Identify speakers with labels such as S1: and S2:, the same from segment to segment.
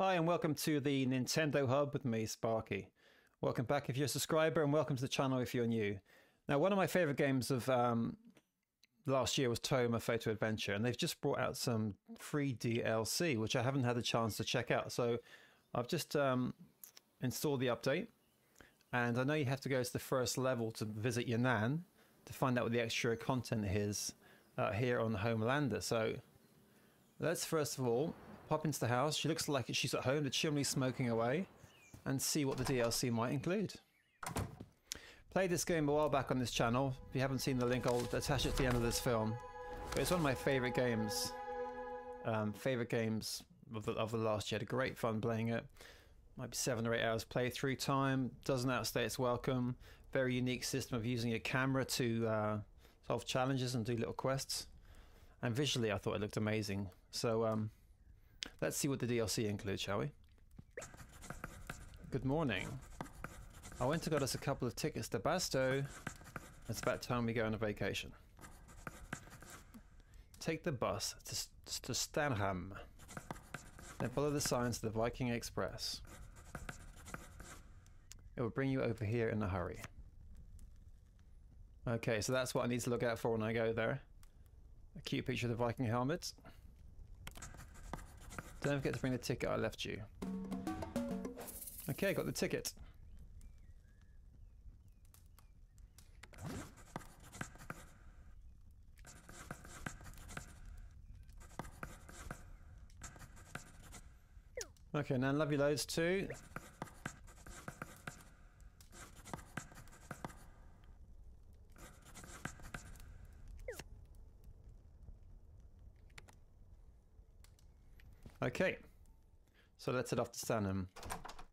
S1: Hi, and welcome to the Nintendo Hub with me, Sparky. Welcome back if you're a subscriber, and welcome to the channel if you're new. Now, one of my favorite games of um, last year was TOEM a Photo Adventure, and they've just brought out some free DLC, which I haven't had the chance to check out. So I've just um, installed the update, and I know you have to go to the first level to visit your Nan to find out what the extra content is uh, here on Homelander. So let's first of all pop into the house. She looks like she's at home, the chimney smoking away, and see what the DLC might include. Played this game a while back on this channel. If you haven't seen the link, I'll attach it to the end of this film. But it's one of my favourite games. Um, favourite games of the, of the last year. Had great fun playing it. Might be seven or eight hours playthrough time. Doesn't outstay its welcome. Very unique system of using a camera to uh, solve challenges and do little quests. And visually, I thought it looked amazing. So um, Let's see what the DLC includes, shall we? Good morning. I went to got us a couple of tickets to Basto. It's about time we go on a vacation. Take the bus to, to Stanhamn. Then follow the signs to the Viking Express. It will bring you over here in a hurry. Okay, so that's what I need to look out for when I go there. A cute picture of the Viking helmet. Don't forget to bring the ticket I left you. Okay, got the ticket. Okay, now love you loads too. Okay, so let's head off to Stanhamn.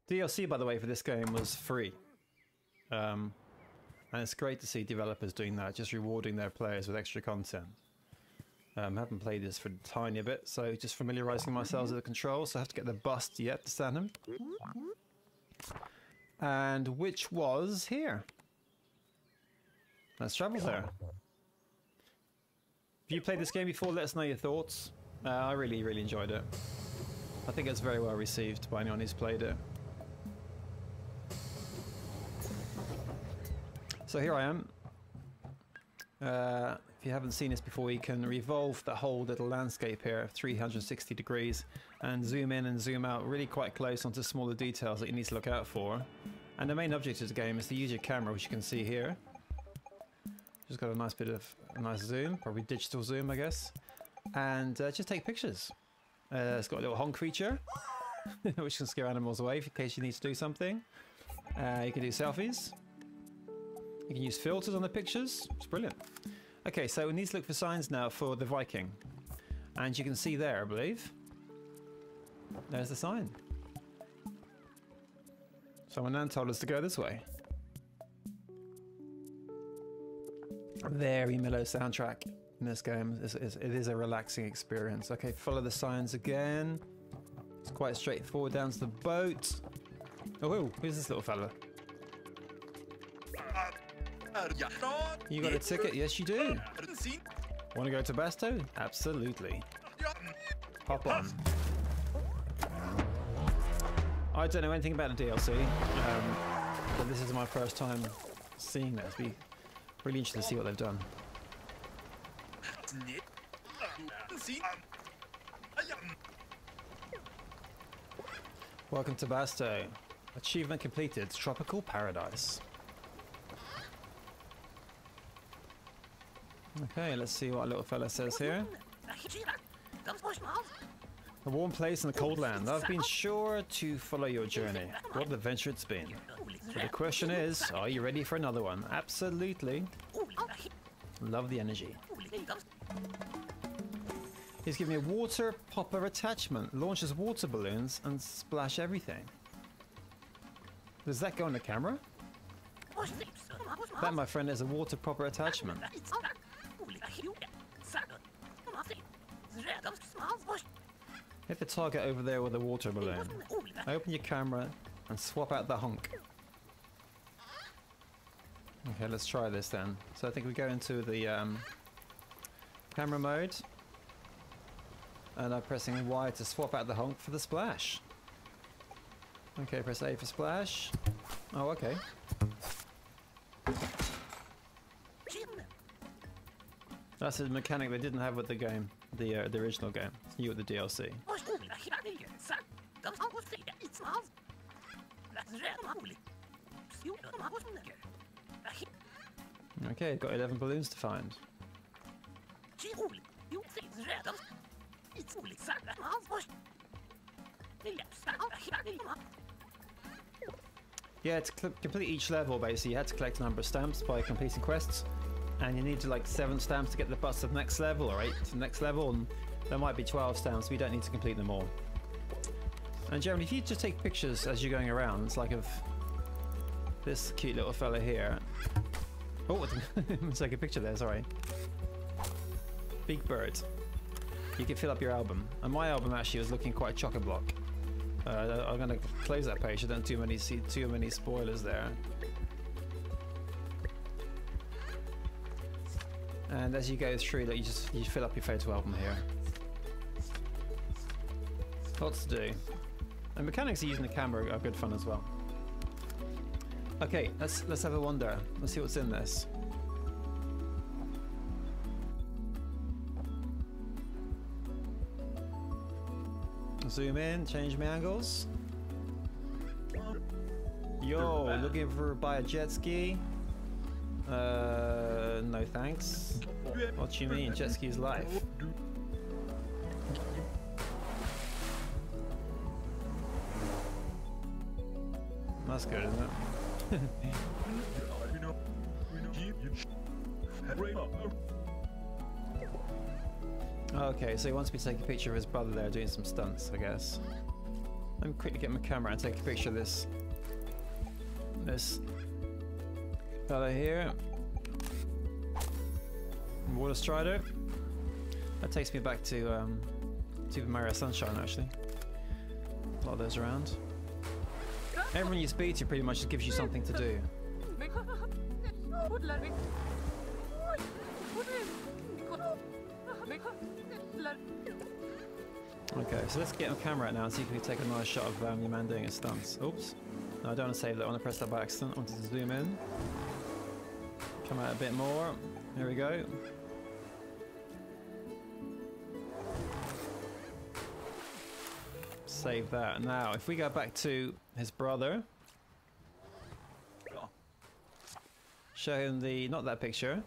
S1: DLC, by the way, for this game was free. Um, and it's great to see developers doing that, just rewarding their players with extra content. Um, I haven't played this for a tiny bit, so just familiarising myself with the controls. So I have to get the bust yet to Stanhamn. And which was here. Let's travel there. If you played this game before, let us know your thoughts. Uh, I really, really enjoyed it. I think it's very well received by anyone who's played it. So here I am. Uh, if you haven't seen this before, you can revolve the whole little landscape here 360 degrees and zoom in and zoom out really quite close onto smaller details that you need to look out for. And the main object of the game is to use your camera, which you can see here. Just got a nice bit of nice zoom, probably digital zoom, I guess. And uh, just take pictures. Uh, it's got a little honk feature, which can scare animals away in case you need to do something. Uh, you can do selfies. You can use filters on the pictures. It's brilliant. Okay, so we need to look for signs now for the Viking. And you can see there, I believe. There's the sign. Someone then told us to go this way. Very mellow soundtrack in this game. It's, it's, it is a relaxing experience. Okay, follow the signs again. It's quite straightforward down to the boat. Oh, who's this little fella? You got a ticket? Yes, you do. Want to go to Basto? Absolutely. Hop on. I don't know anything about the DLC, um, but this is my first time seeing this. Be really interested to see what they've done. Welcome to Basto. Achievement completed. Tropical Paradise. Okay, let's see what little fella says here. A warm place in the cold land. I've been sure to follow your journey. What an adventure it's been. So the question is, are you ready for another one? Absolutely. Love the energy. He's giving me a water popper attachment. Launches water balloons and splash everything. Does that go on the camera? That, my friend, is a water popper attachment. Hit the target over there with a water balloon. Open your camera and swap out the honk. Okay, let's try this then. So I think we go into the um, camera mode. And I'm pressing Y to swap out the honk for the splash. Okay, press A for splash. Oh, okay. That's a mechanic they didn't have with the game, the uh, the original game. It's new with the DLC. Okay, got 11 balloons to find. Yeah, to complete each level, basically, you had to collect a number of stamps by completing quests, and you need to like seven stamps to get the bus to the next level, or eight to the next level, and there might be 12 stamps, but you don't need to complete them all. And generally, if you just take pictures as you're going around, it's like of this cute little fella here. Oh, let's take a picture there, sorry. Big Bird. You can fill up your album. And my album actually was looking quite chock-a-block. Uh, I'm gonna close that page. I don't too many see too many spoilers there. And as you go through, that you just you fill up your photo album here. Lots to do. And mechanics using the camera are good fun as well. Okay, let's let's have a wander. Let's see what's in this. Zoom in, change my angles. Yo, looking for buy a jet ski? Uh, no thanks. What do you mean? Jet ski's life. That's good, isn't it? Okay, so he wants me to take a picture of his brother there doing some stunts, I guess. Let me quickly get my camera and take a picture of this this fella here. Water Strider. That takes me back to um, Super Mario Sunshine actually. A lot of those around. Everyone you speak to pretty much just gives you something to do. Okay, so let's get on camera now and see if we can take a nice shot of um, your man doing his stunts. Oops. No, I don't want to save that. I want to press that by accident. I wanted to zoom in. Come out a bit more. Here we go. Save that. Now, if we go back to his brother. Show him the, not that picture,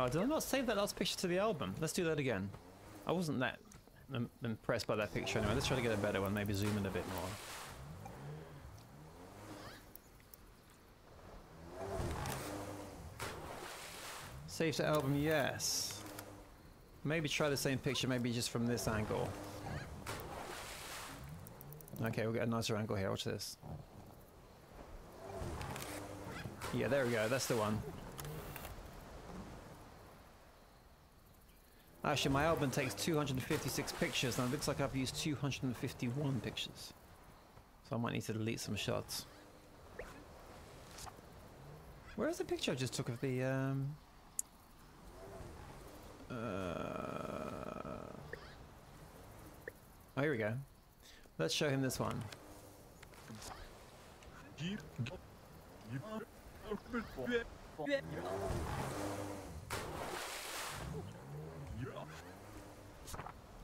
S1: Oh, did I not save that last picture to the album? Let's do that again. I wasn't that impressed by that picture anyway. Let's try to get a better one, maybe zoom in a bit more. Save to album, yes. Maybe try the same picture, maybe just from this angle. Okay, we'll get a nicer angle here, watch this. Yeah, there we go, that's the one. Actually, my album takes 256 pictures, and it looks like I've used 251 pictures. So I might need to delete some shots. Where's the picture I just took of the, um... Uh... Oh, here we go. Let's show him this one.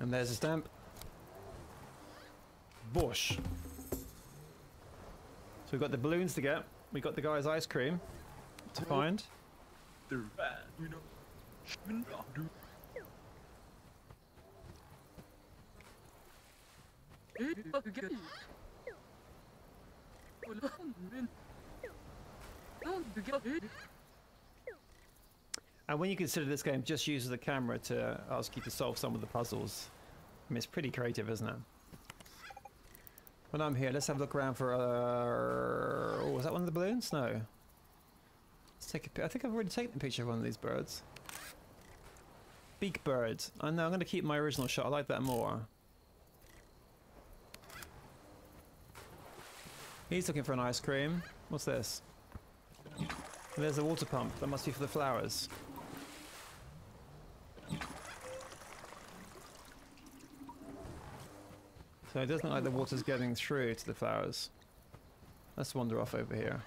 S1: And there's a stamp. Bush. So we've got the balloons to get. We got the guy's ice cream to find. And when you consider this game just uses the camera to ask you to solve some of the puzzles, I mean, it's pretty creative, isn't it? When I'm here, let's have a look around for. Oh, was that one of the balloons? No. Let's take a. I think I've already taken a picture of one of these birds. Beak bird. I know. I'm going to keep my original shot. I like that more. He's looking for an ice cream. What's this? There's a water pump. That must be for the flowers. So it doesn't look like the water's getting through to the flowers. Let's wander off over here.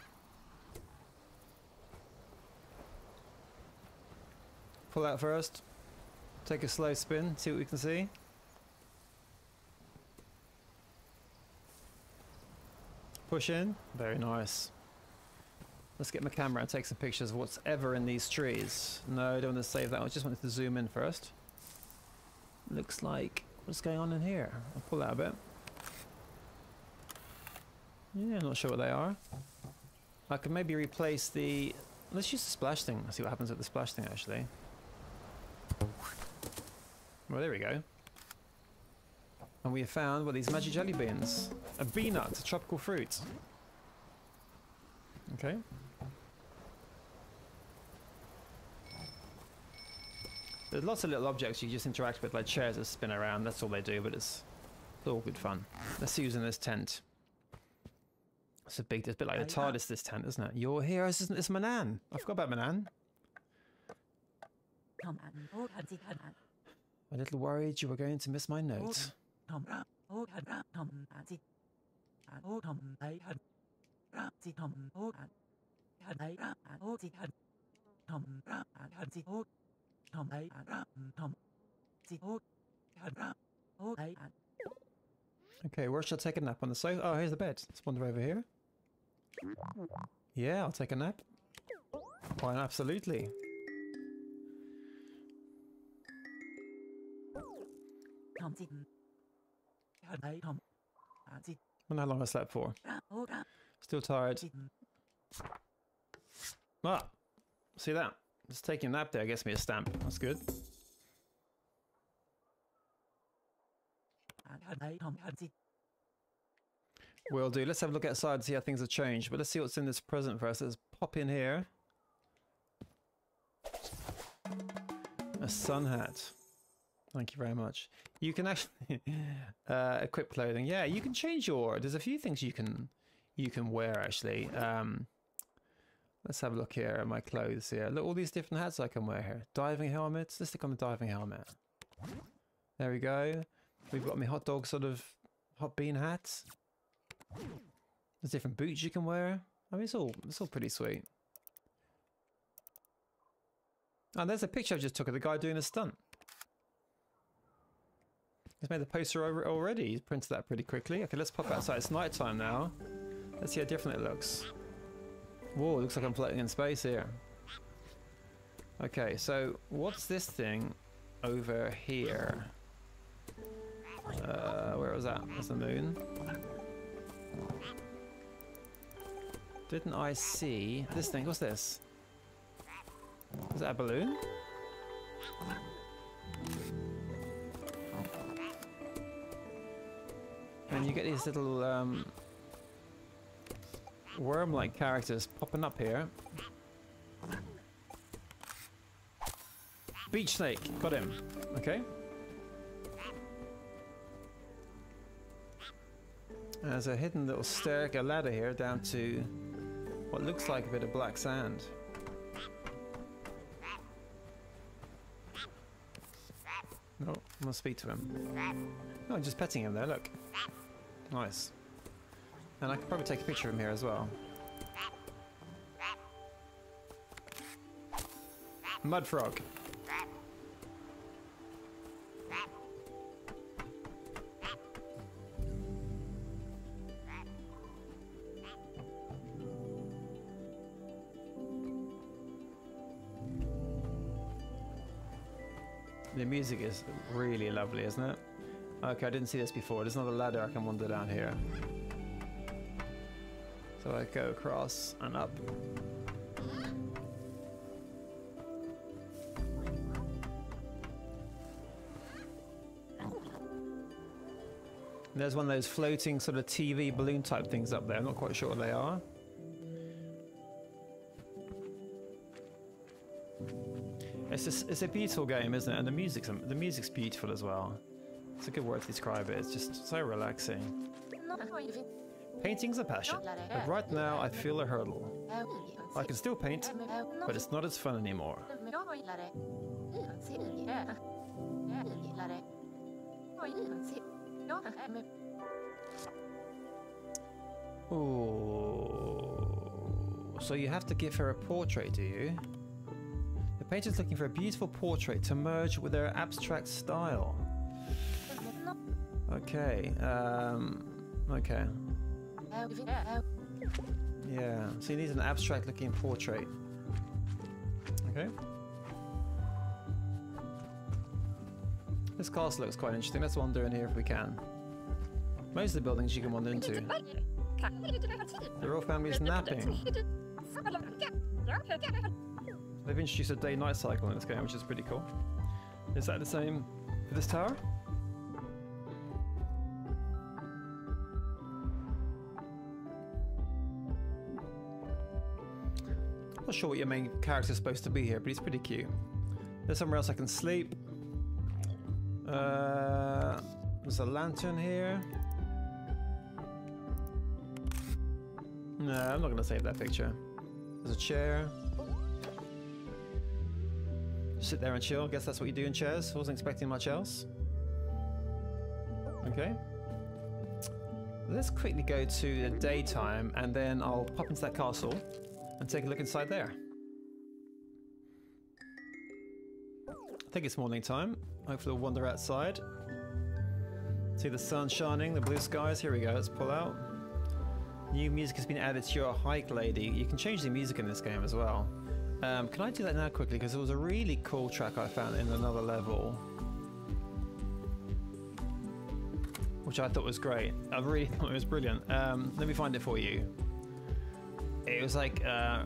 S1: Pull out first. Take a slow spin, see what we can see. Push in. Very nice. Let's get my camera and take some pictures of what's ever in these trees. No, I don't want to save that. I just wanted to zoom in first. Looks like... What's going on in here? I'll pull out a bit. Yeah, I'm not sure what they are. I could maybe replace the... Let's use the splash thing. see what happens with the splash thing, actually. Well, there we go. And we have found, well, these magic jelly beans. A bee nut, a tropical fruit. Okay. There's lots of little objects you just interact with, like chairs that spin around. That's all they do, but it's, it's all good fun. Let's see who's in this tent. It's a big, it's a bit like the uh, TARDIS, this tent, isn't it? You're here, it's, it's Manan. I forgot about Manan. I'm a little worried you were going to miss my note. Okay, where shall I take a nap on the sofa? Oh, here's the bed. Let's wander over here. Yeah, I'll take a nap. Why, absolutely. I wonder how long I slept for. Still tired. Ah, see that? Just taking a nap there gets me a stamp. That's good. Will do. Let's have a look outside and see how things have changed. But let's see what's in this present first. Let's pop in here. A sun hat. Thank you very much. You can actually uh, equip clothing. Yeah, you can change your. There's a few things you can you can wear actually. Um, let's have a look here at my clothes here. Look, all these different hats I can wear here. Diving helmets. Let's stick on the diving helmet. There we go. We've got my hot dog sort of hot bean hats. There's different boots you can wear. I mean, it's all it's all pretty sweet. And there's a picture I just took of the guy doing a stunt. He's made the poster over already. He's printed that pretty quickly. Okay, let's pop outside. It's night time now. Let's see how different it looks. Whoa, looks like I'm floating in space here. Okay, so what's this thing over here? Uh, where was that? That's the moon. Didn't I see this thing? What's this? Is that a balloon? And you get these little um, worm-like characters popping up here. Beach snake, got him. Okay. There's a hidden little stair, a ladder here down to what looks like a bit of black sand. No, I'm gonna speak to him. No, I'm just petting him there, look. Nice. And I could probably take a picture of him here as well. Mud frog. The music is really lovely, isn't it? Okay, I didn't see this before. There's another ladder I can wander down here. So I go across and up. there's one of those floating sort of TV balloon type things up there. I'm not quite sure what they are. It's a, it's a beautiful game, isn't it? And the music's the music's beautiful as well. It's a good word to describe it. It's just so relaxing. Painting's a passion, but right now I feel a hurdle. I can still paint, but it's not as fun anymore. Ooh. So you have to give her a portrait, do you? The painter's looking for a beautiful portrait to merge with her abstract style. Okay. Um. Okay. Yeah. So he needs an abstract-looking portrait. Okay. This castle looks quite interesting. Let's wander in here if we can. Most of the buildings you can wander into. The royal family is napping. They've introduced a day-night cycle in this game, which is pretty cool. Is that the same for this tower? Not sure what your main character's supposed to be here, but he's pretty cute. There's somewhere else I can sleep. Uh, there's a lantern here. No, I'm not going to save that picture. There's a chair. Sit there and chill. Guess that's what you do in chairs. Wasn't expecting much else. Okay. Let's quickly go to the daytime and then I'll pop into that castle and take a look inside there. I think it's morning time. Hopefully we'll wander outside. See the sun shining, the blue skies. Here we go, let's pull out. New music has been added to your hike, lady. You can change the music in this game as well. Um, can I do that now quickly? Because it was a really cool track I found in another level. Which I thought was great. I really thought it was brilliant. Um, let me find it for you. It was like uh,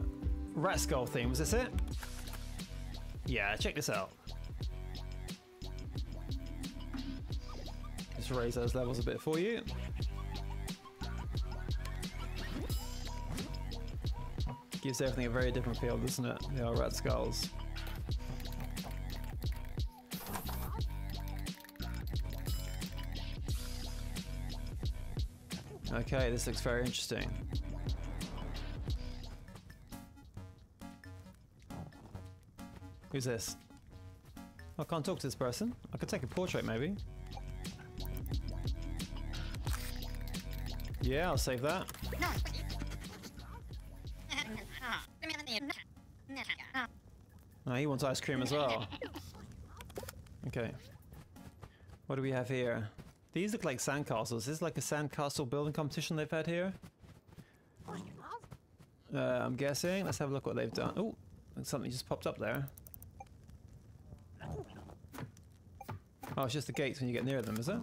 S1: Rat Skull theme. Was this it? Yeah, check this out. Just raise those levels a bit for you. Gives everything a very different feel, doesn't it? The old rat skulls. Okay, this looks very interesting. Who's this? I can't talk to this person. I could take a portrait maybe. Yeah, I'll save that. Oh, he wants ice cream as well. Okay. What do we have here? These look like sandcastles. Is this like a sandcastle building competition they've had here? Uh, I'm guessing. Let's have a look what they've done. Oh, something just popped up there. Oh, it's just the gates when you get near them, is it?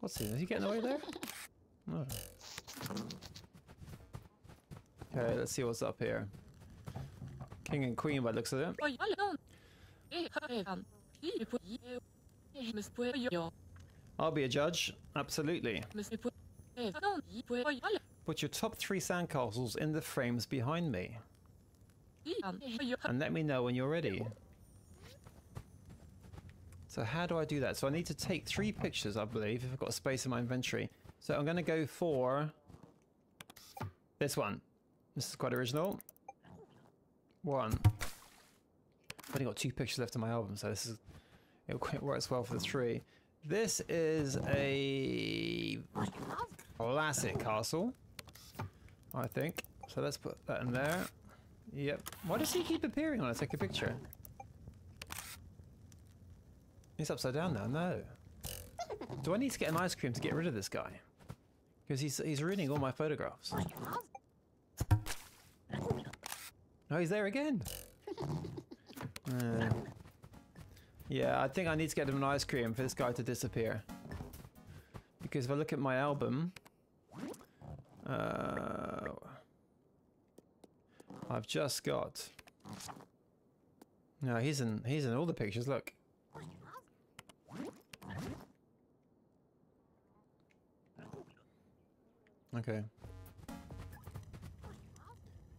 S1: What's he? Is he getting away there? Oh. Okay, let's see what's up here. King and Queen by looks of it. I'll be a judge, absolutely. Put your top three sandcastles in the frames behind me. Um, and let me know when you're ready. So how do I do that? So I need to take three pictures, I believe, if I've got a space in my inventory. So I'm going to go for this one. This is quite original. One. I've only got two pictures left in my album, so this is it works well for the three. This is a classic castle, I think. So let's put that in there. Yep. Why does he keep appearing when I take a picture? He's upside down now. No. Do I need to get an ice cream to get rid of this guy? Because he's he's ruining all my photographs. Oh, he's there again. Uh, yeah, I think I need to get him an ice cream for this guy to disappear. Because if I look at my album, uh, I've just got. No, he's in. He's in all the pictures. Look. Okay.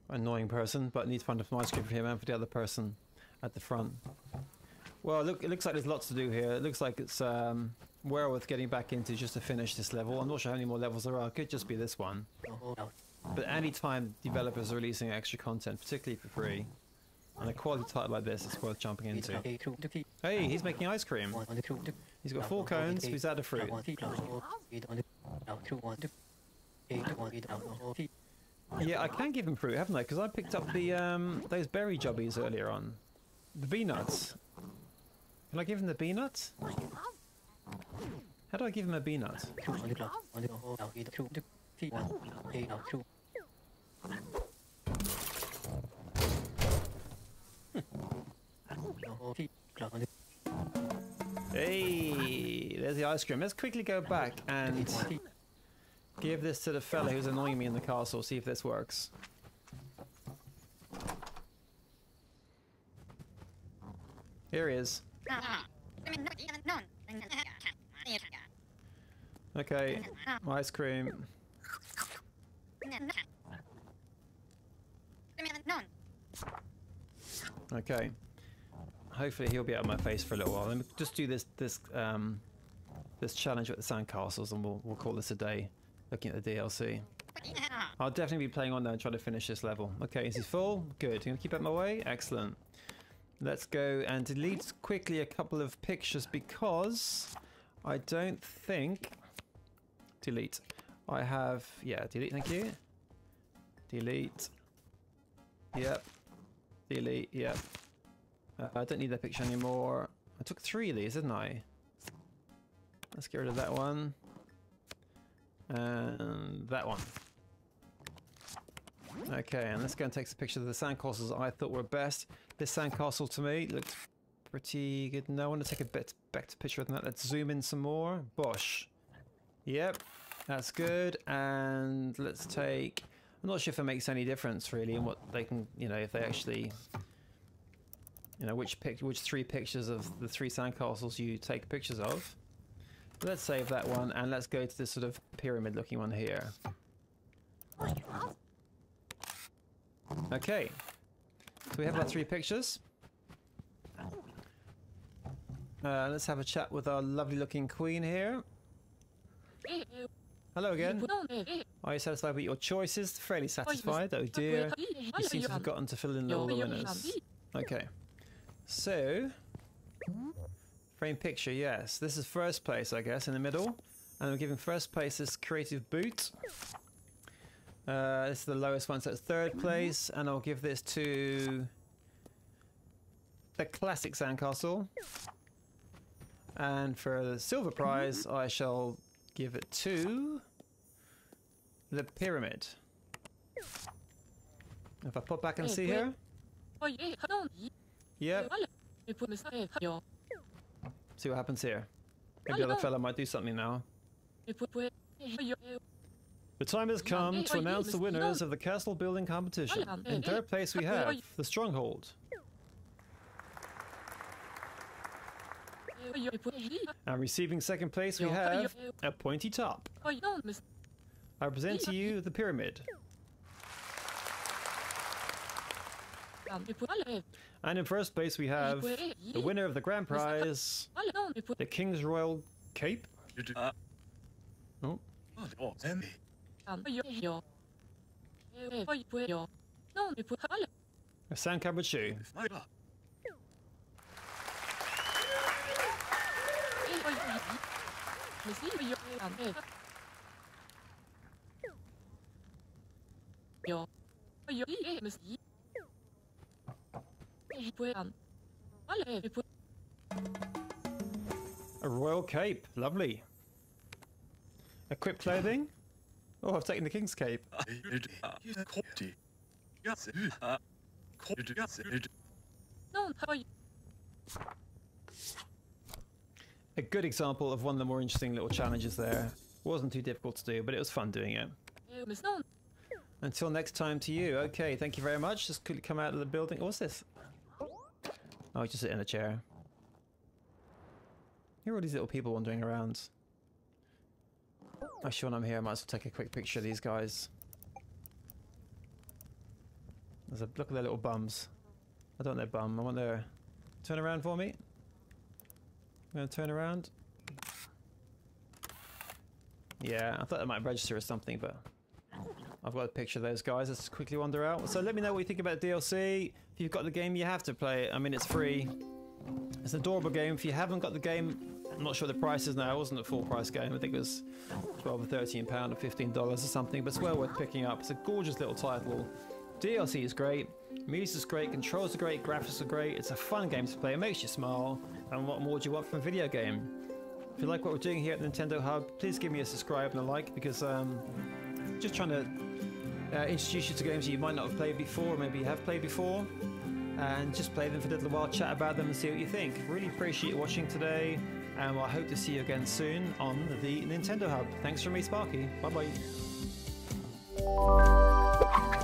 S1: Annoying person, but need to find a ice cream for him and for the other person at the front. Well, look, it looks like there's lots to do here. It looks like it's um, well worth getting back into just to finish this level. I'm not sure how many more levels there are. It could just be this one. But anytime developers are releasing extra content, particularly for free, And a quality title like this it's worth jumping into. Hey, he's making ice cream. He's got four cones, he's out of fruit. Yeah, I can give him fruit, haven't I? Because I picked up the um, those berry jobbies earlier on. The bee nuts. Can I give him the bee nuts? How do I give him a bee nut? The ice cream. Let's quickly go back and give this to the fella who's annoying me in the castle, see if this works. Here he is. Okay, ice cream. Okay. Hopefully he'll be out of my face for a little while. Let me just do this this um this challenge with the sandcastles and we'll we'll call this a day. Looking at the DLC. I'll definitely be playing on there and trying to finish this level. Okay, is he full? Good. You gonna keep out my way? Excellent. Let's go and delete quickly a couple of pictures because I don't think delete. I have yeah, delete, thank you. Delete. Yep. Delete, yep. Uh, I don't need that picture anymore. I took three of these, didn't I? Let's get rid of that one. And that one. Okay, and let's go and take some pictures of the sandcastles I thought were best. This sandcastle to me looked pretty good. No, I want to take a bit back to picture of that. Let's zoom in some more. Bosh. Yep, that's good. And let's take... I'm not sure if it makes any difference really in what they can, you know, if they actually you know which pic which three pictures of the three sandcastles you take pictures of. Let's save that one and let's go to this sort of pyramid looking one here. Okay, so we have our three pictures. Uh, let's have a chat with our lovely looking queen here. Hello again. Are you satisfied with your choices? Fairly satisfied. Oh dear. You seem to have forgotten to fill in all the winners. Okay. So, frame picture, yes. This is first place, I guess, in the middle. And I'm giving first place this creative boot. Uh, this is the lowest one, so it's third place. And I'll give this to the classic sandcastle. And for the silver prize, I shall give it to the pyramid. If I pop back and see here. Yep. See what happens here. Maybe the other fella might do something now. The time has come to announce the winners of the castle building competition. In third place we have the Stronghold. And receiving second place we have a pointy top. I present to you the pyramid. And in first place we have the winner of the grand prize, the King's Royal Cape. Oh. A sand covered shoe. A royal cape, lovely. Equipped clothing? Oh, I've taken the king's cape. A good example of one of the more interesting little challenges there. Wasn't too difficult to do, but it was fun doing it. Until next time to you. Okay, thank you very much. Just quickly come out of the building. What's this? Oh, just sit in a chair. Here are all these little people wandering around. Oh, Actually, when I'm here, I might as well take a quick picture of these guys. There's a look at their little bums. I don't want their bum. I want their turn around for me. I'm gonna turn around. Yeah, I thought I might register or something, but I've got a picture of those guys. Let's quickly wander out. So let me know what you think about DLC. If you've got the game, you have to play it. I mean, it's free. It's an adorable game. If you haven't got the game, I'm not sure the price is now. It wasn't a full price game. I think it was 12 or 13 pound or 15 dollars or something. But it's well worth picking up. It's a gorgeous little title. DLC is great. Music's great. Controls are great. Graphics are great. It's a fun game to play. It makes you smile. And what more do you want from a video game? If you like what we're doing here at Nintendo Hub, please give me a subscribe and a like because um, just trying to uh, introduce you to games you might not have played before, or maybe you have played before, and just play them for a little while, chat about them, and see what you think. Really appreciate you watching today, and I hope to see you again soon on the Nintendo Hub. Thanks from me, Sparky. Bye bye.